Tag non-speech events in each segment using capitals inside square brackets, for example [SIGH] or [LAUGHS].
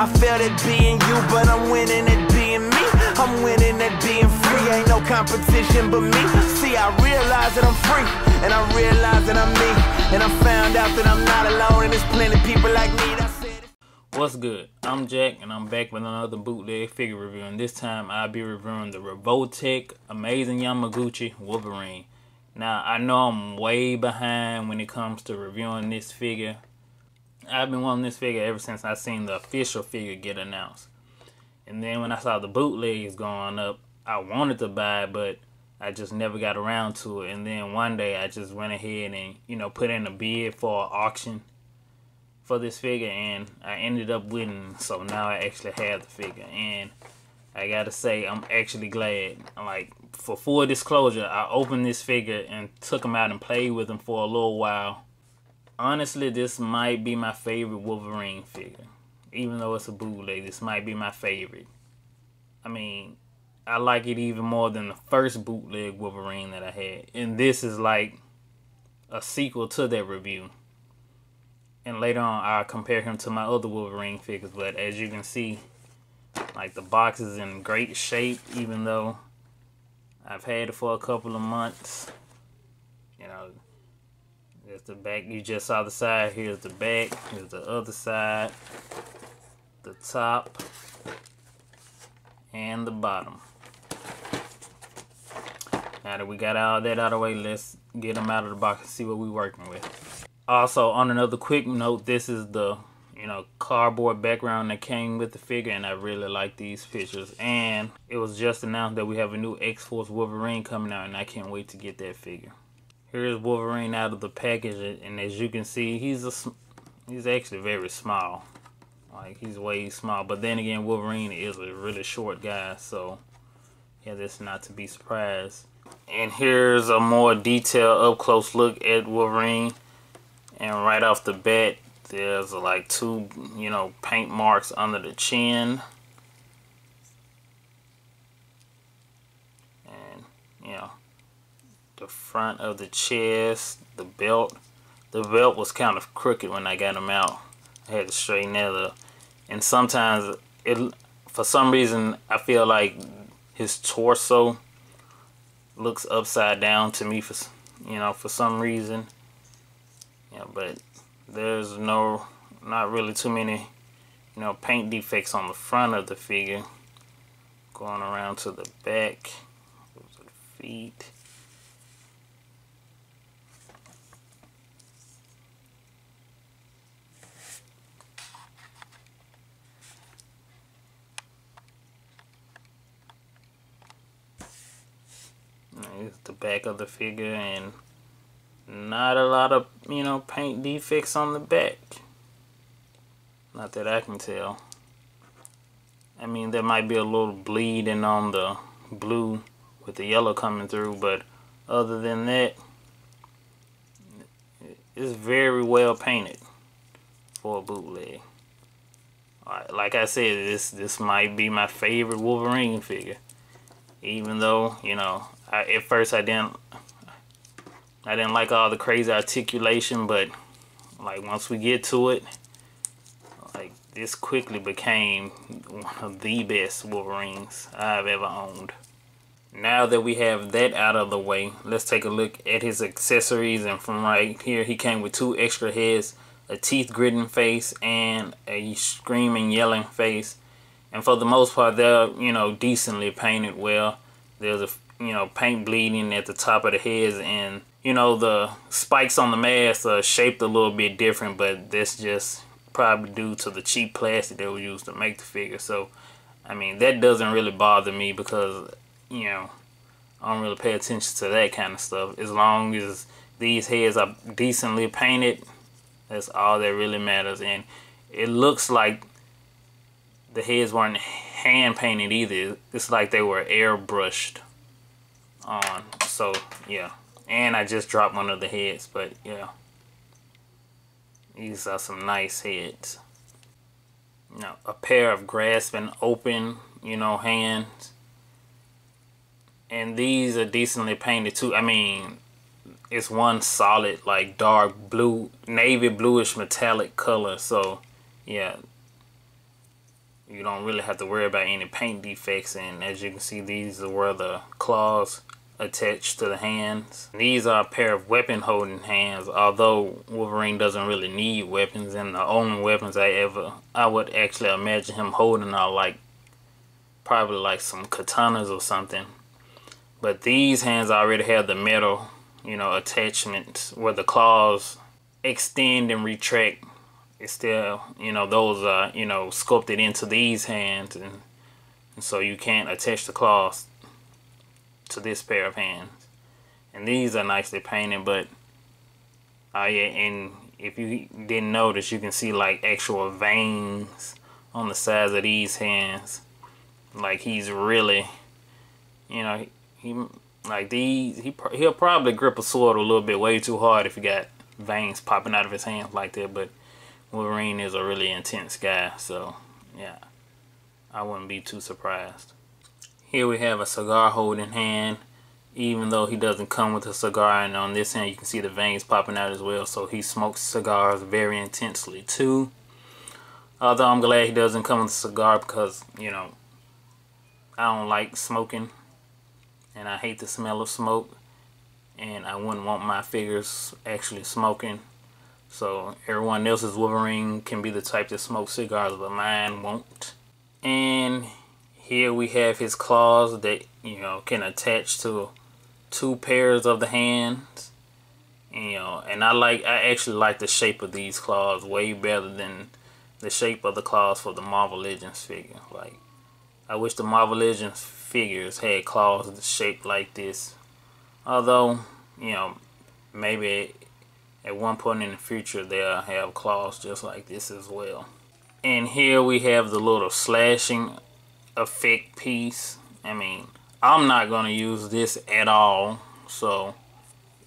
I failed at being you, but I'm winning at being me. I'm winning at being free. Ain't no competition but me. See, I realize that I'm free, and I realize that I'm me. And I found out that I'm not alone, and there's plenty people like me. That What's good? I'm Jack, and I'm back with another bootleg figure review. And this time, I'll be reviewing the Revoltech Amazing Yamaguchi Wolverine. Now, I know I'm way behind when it comes to reviewing this figure. I've been wanting this figure ever since I seen the official figure get announced. And then when I saw the bootlegs going up, I wanted to buy it, but I just never got around to it. And then one day, I just went ahead and, you know, put in a bid for an auction for this figure and I ended up winning so now I actually have the figure and I gotta say I'm actually glad like for full disclosure I opened this figure and took him out and played with him for a little while honestly this might be my favorite Wolverine figure even though it's a bootleg this might be my favorite I mean I like it even more than the first bootleg Wolverine that I had and this is like a sequel to that review and later on I'll compare him to my other Wolverine figures. But as you can see, like the box is in great shape, even though I've had it for a couple of months. You know, there's the back. You just saw the side. Here's the back. Here's the other side. The top. And the bottom. Now that we got all that out of the way, let's get them out of the box and see what we're working with also on another quick note this is the you know cardboard background that came with the figure and i really like these pictures and it was just announced that we have a new x-force wolverine coming out and i can't wait to get that figure here's wolverine out of the package and as you can see he's a he's actually very small. Like he's way small. But then again wolverine is a really short guy so yeah that's not to be surprised. And here's a more detailed up close look at wolverine. And right off the bat there's like two you know paint marks under the chin. And you know the front of the chest the belt. The belt was kind of crooked when I got him out. I had to straighten that up. And sometimes it for some reason I feel like his torso looks upside down to me for you know for some reason. Yeah but there's no not really too many you know paint defects on the front of the figure. Going around to the back the feet Here's the back of the figure and not a lot of, you know, paint defects on the back. Not that I can tell. I mean, there might be a little bleeding on the blue with the yellow coming through, but other than that, it's very well painted for a bootleg. Uh, like I said, this this might be my favorite Wolverine figure. Even though, you know, I, at first I didn't I didn't like all the crazy articulation, but like once we get to it, like this quickly became one of the best Wolverines I've ever owned. Now that we have that out of the way, let's take a look at his accessories. And from right here, he came with two extra heads, a teeth gritting face, and a screaming yelling face. And for the most part, they're, you know, decently painted well. There's a, you know, paint bleeding at the top of the heads and you know, the spikes on the mask are shaped a little bit different, but that's just probably due to the cheap plastic that was used to make the figure. So, I mean, that doesn't really bother me because, you know, I don't really pay attention to that kind of stuff. As long as these heads are decently painted, that's all that really matters. And it looks like the heads weren't hand painted either. It's like they were airbrushed on. So, yeah. And I just dropped one of the heads, but yeah. These are some nice heads. You know, a pair of grasping open, you know, hands. And these are decently painted too. I mean, it's one solid like dark blue, navy bluish metallic color. So, yeah. you don't really have to worry about any paint defects. And as you can see, these are where the claws attached to the hands. These are a pair of weapon holding hands, although Wolverine doesn't really need weapons and the only weapons I ever, I would actually imagine him holding are like, probably like some katanas or something. But these hands already have the metal, you know, attachments where the claws extend and retract. It's still, you know, those are, you know, sculpted into these hands and, and so you can't attach the claws to this pair of hands. And these are nicely painted, but uh, yeah, and if you didn't notice, you can see like actual veins on the sides of these hands. Like he's really, you know, he, he like these. He he'll probably grip a sword a little bit way too hard if he got veins popping out of his hands like that. But Wolverine is a really intense guy, so yeah, I wouldn't be too surprised. Here we have a cigar holding hand, even though he doesn't come with a cigar. And on this hand, you can see the veins popping out as well. So he smokes cigars very intensely too. Although I'm glad he doesn't come with a cigar because, you know, I don't like smoking. And I hate the smell of smoke. And I wouldn't want my figures actually smoking. So everyone else's Wolverine can be the type that smokes cigars, but mine won't. And here we have his claws that, you know, can attach to two pairs of the hands. You know, and I like, I actually like the shape of these claws way better than the shape of the claws for the Marvel Legends figure. Like, I wish the Marvel Legends figures had claws shaped like this. Although, you know, maybe at one point in the future they'll have claws just like this as well. And here we have the little slashing effect piece. I mean, I'm not going to use this at all. So,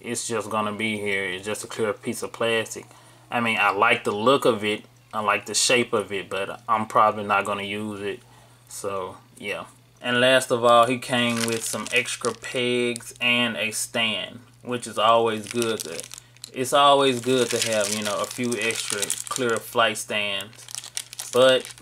it's just going to be here. It's just a clear piece of plastic. I mean, I like the look of it. I like the shape of it. But I'm probably not going to use it. So, yeah. And last of all, he came with some extra pegs and a stand. Which is always good. To, it's always good to have, you know, a few extra clear flight stands. But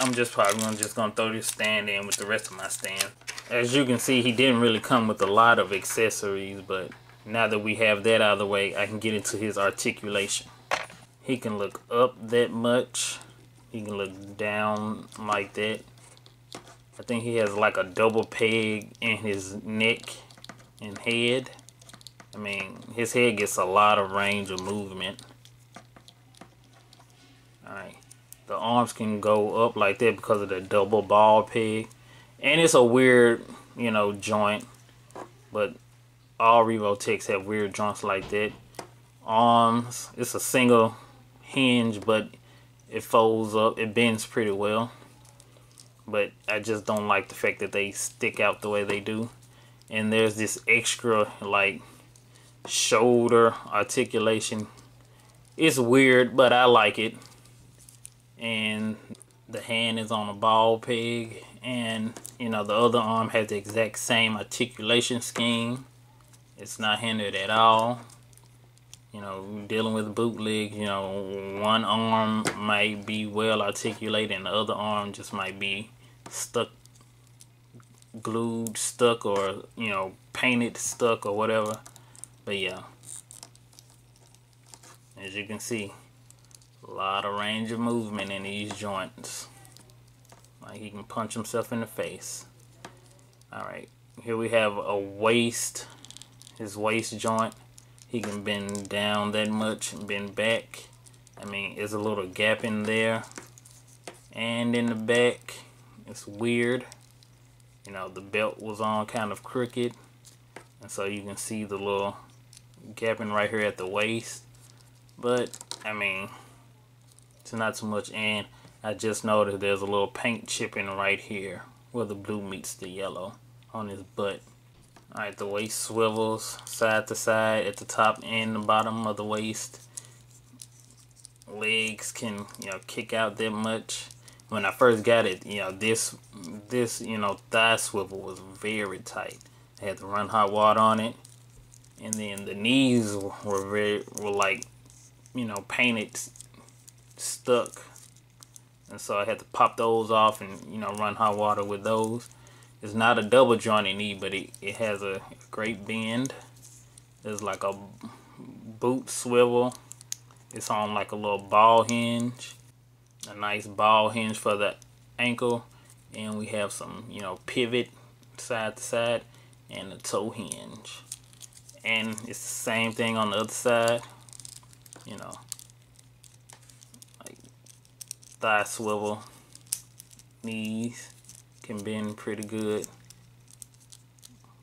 I'm just probably gonna just gonna throw this stand in with the rest of my stand. As you can see, he didn't really come with a lot of accessories, but now that we have that out of the way, I can get into his articulation. He can look up that much. He can look down like that. I think he has like a double peg in his neck and head. I mean, his head gets a lot of range of movement. Alright the arms can go up like that because of the double ball peg. And it's a weird, you know, joint. But all Revo Revoltechs have weird joints like that. Arms, it's a single hinge, but it folds up. It bends pretty well. But I just don't like the fact that they stick out the way they do. And there's this extra, like, shoulder articulation. It's weird, but I like it and the hand is on a ball peg and you know the other arm has the exact same articulation scheme. It's not hindered at all. You know dealing with bootleg you know one arm might be well articulated and the other arm just might be stuck glued stuck or you know painted stuck or whatever. But yeah. As you can see a lot of range of movement in these joints. Like he can punch himself in the face. Alright, here we have a waist, his waist joint. He can bend down that much and bend back. I mean, there's a little gap in there. And in the back, it's weird. You know, the belt was on kind of crooked. And so you can see the little gapping right here at the waist. But, I mean, not too much and I just noticed there's a little paint chipping right here where the blue meets the yellow on his butt. Alright, the waist swivels side to side at the top and the bottom of the waist. Legs can, you know, kick out that much. When I first got it, you know, this, this, you know, thigh swivel was very tight. I had to run hot water on it. And then the knees were very, were like, you know, painted stuck and so I had to pop those off and you know run hot water with those. It's not a double jointed knee, but it, it has a great bend. There's like a boot swivel. It's on like a little ball hinge, a nice ball hinge for the ankle, and we have some you know pivot side to side and a toe hinge. And it's the same thing on the other side, you know, thigh swivel, knees can bend pretty good.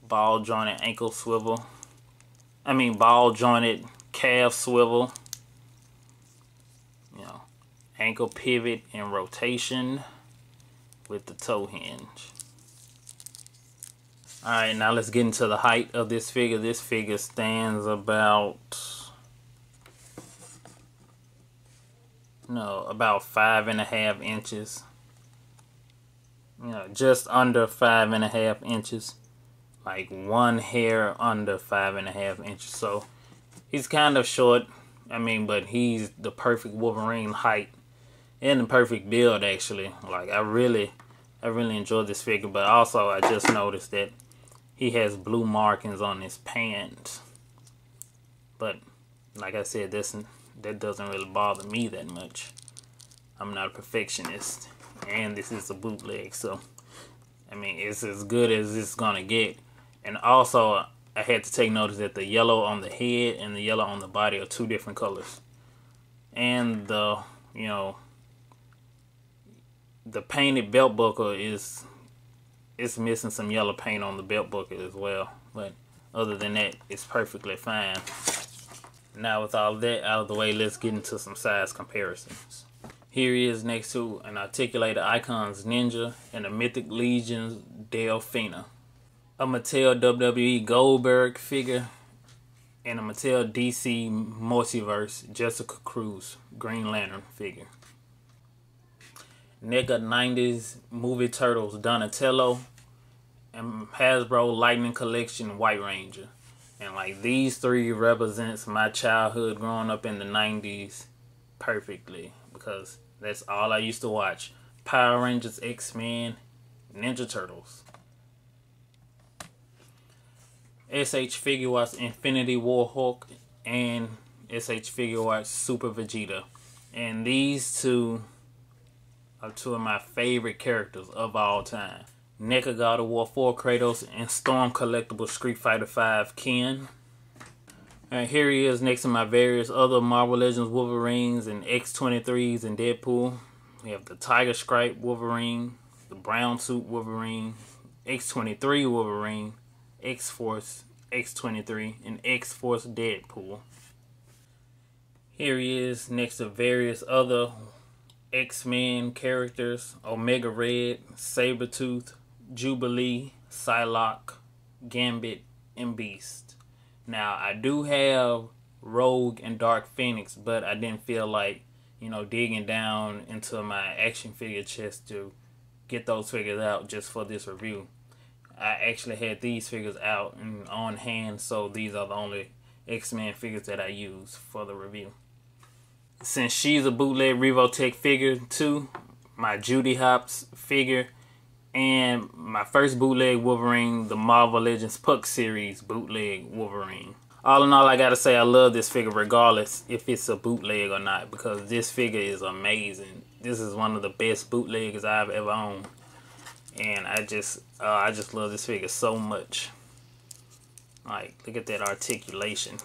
Ball jointed ankle swivel. I mean ball jointed calf swivel. You know, ankle pivot and rotation with the toe hinge. Alright, now let's get into the height of this figure. This figure stands about no, about five and a half inches. You know, just under five and a half inches. Like one hair under five and a half inches. So he's kind of short. I mean, but he's the perfect Wolverine height and the perfect build actually. Like I really I really enjoyed this figure, but also I just noticed that he has blue markings on his pants. But like I said, this that doesn't really bother me that much. I'm not a perfectionist, and this is a bootleg, so I mean it's as good as it's gonna get. And also, I had to take notice that the yellow on the head and the yellow on the body are two different colors, and the you know the painted belt buckle is it's missing some yellow paint on the belt buckle as well. But other than that, it's perfectly fine. Now with all that out of the way, let's get into some size comparisons. Here he is next to an articulated Icons Ninja and a Mythic Legions Delphina. A Mattel WWE Goldberg figure and a Mattel DC Multiverse Jessica Cruz Green Lantern figure. NECA 90s movie Turtles Donatello and Hasbro Lightning Collection White Ranger. And like these three represents my childhood growing up in the 90s perfectly because that's all I used to watch. Power Rangers, X-Men, Ninja Turtles. SH Figuarts Infinity War Hulk and SH Figuarts Super Vegeta. And these two are two of my favorite characters of all time. NECA God of War 4 Kratos and Storm Collectible Street Fighter 5 Ken. And here he is next to my various other Marvel Legends Wolverines and X-23s and Deadpool. We have the Tiger Stripe Wolverine, the Brown Suit Wolverine, X-23 Wolverine, X-Force X-23, and X-Force Deadpool. Here he is next to various other X-Men characters, Omega Red, Sabretooth, Jubilee, Psylocke, Gambit, and Beast. Now, I do have Rogue and Dark Phoenix, but I didn't feel like, you know, digging down into my action figure chest to get those figures out just for this review. I actually had these figures out and on hand, so these are the only X-Men figures that I use for the review since she's a bootleg Revoltech figure too, my Judy Hopps figure, and my first bootleg Wolverine, the Marvel Legends Puck series bootleg Wolverine. All in all, I gotta say I love this figure regardless if it's a bootleg or not because this figure is amazing. This is one of the best bootlegs I've ever owned, and I just uh, I just love this figure so much. Like, look at that articulation.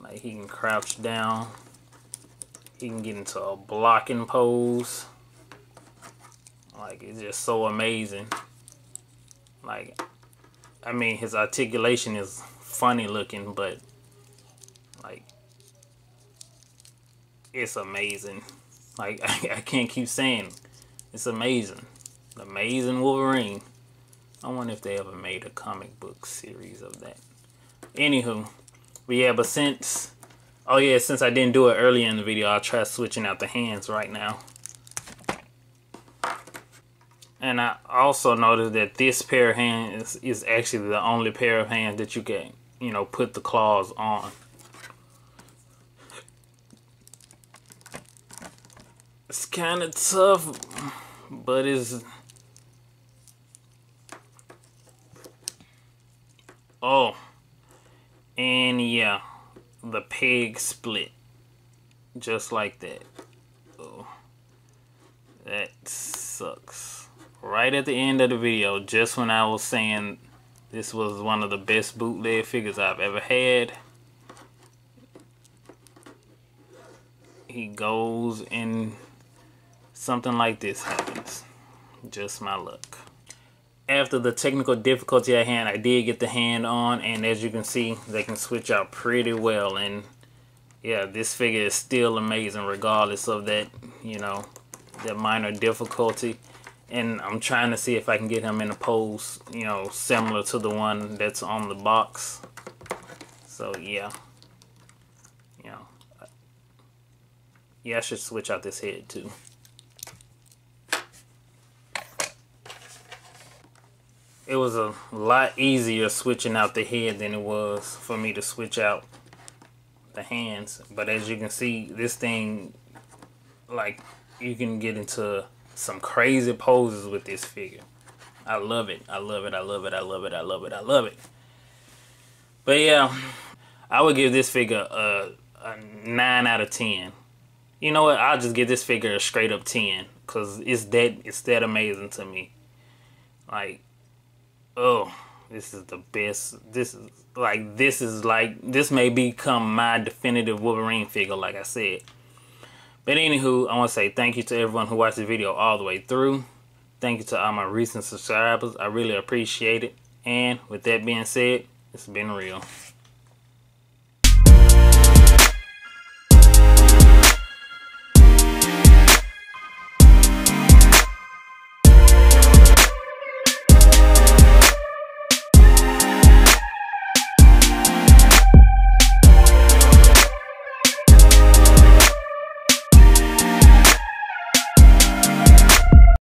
Like he can crouch down. He can get into a blocking pose. Like it's just so amazing. Like I mean his articulation is funny looking, but like it's amazing. Like [LAUGHS] I, I can't keep saying it's amazing. Amazing Wolverine. I wonder if they ever made a comic book series of that. Anywho, but yeah, but since, oh yeah, since I didn't do it earlier in the video, I'll try switching out the hands right now. And I also noticed that this pair of hands is, actually the only pair of hands that you can, you know, put the claws on. it's kind of tough, but it's oh, and yeah, the peg split just like that. Oh, that sucks. Right at the end of the video, just when I was saying this was one of the best bootleg figures I've ever had. He goes and something like this happens. Just my luck. After the technical difficulty I had, I did get the hand on and as you can see, they can switch out pretty well and yeah, this figure is still amazing regardless of that, you know, that minor difficulty and I'm trying to see if I can get him in a pose, you know, similar to the one that's on the box. So yeah, you know, yeah, I should switch out this head too. It was a lot easier switching out the head than it was for me to switch out the hands. But as you can see, this thing, like, you can get into some crazy poses with this figure. I love it. I love it. I love it. I love it. I love it. I love it. But yeah, I would give this figure a, a 9 out of 10. You know what? I'll just give this figure a straight up 10 cuz it's that it's that amazing to me. Like oh, this is the best. This is like this is like this may become my definitive Wolverine figure like I said. But anywho, I want to say thank you to everyone who watched the video all the way through. Thank you to all my recent subscribers. I really appreciate it. And with that being said, it's been real.